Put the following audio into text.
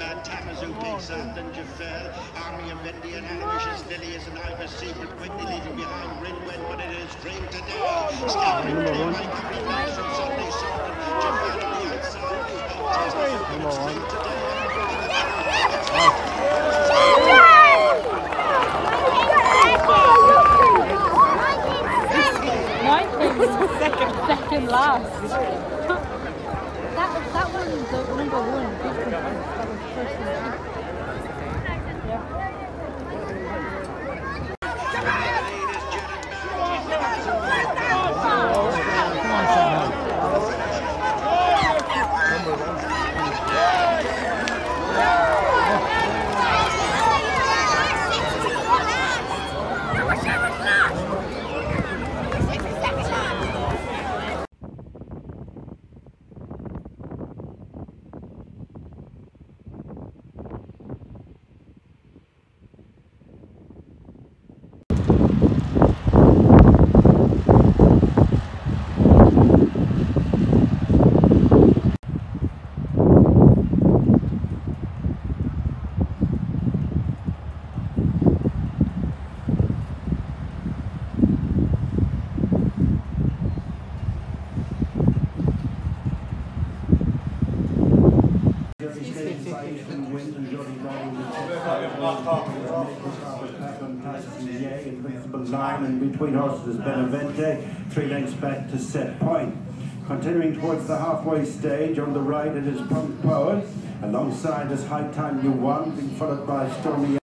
Mad Tamazu, Big Zand and Jafar, Army of Indian Amishes, Lilias and Ibis, Secret, quickly leaving behind Rinwen, but it is dream today. Scattering clear by Captain Max from Sunday Sorted, Jafar on the outside. Number one. My team was second, second last. Line and between horses Benavente, three lengths back to set point. Continuing towards the halfway stage, on the right it is Punk Power. Alongside is High Time You Won, being followed by Stormy